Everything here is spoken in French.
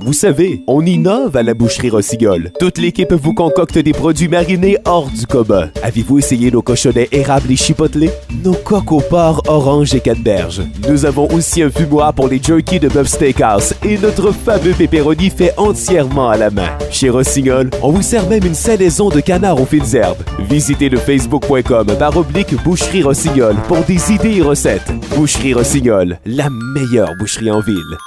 Vous savez, on innove à la boucherie Rossignol. Toute l'équipe vous concocte des produits marinés hors du commun. Avez-vous essayé nos cochonnets érables et chipotelés? Nos coques au porc orange et canneberge. Nous avons aussi un fumoir pour les jerky de Buff Steakhouse et notre fameux pepperoni fait entièrement à la main. Chez Rossignol, on vous sert même une salaison de canard aux fines herbes. Visitez le facebook.com par oblique Boucherie Rossignol pour des idées et recettes. Boucherie Rossignol, la meilleure boucherie en ville.